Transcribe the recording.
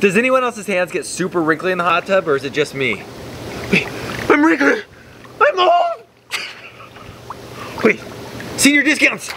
Does anyone else's hands get super wrinkly in the hot tub or is it just me? Wait, I'm wrinkly. I'm old. Wait, senior discounts.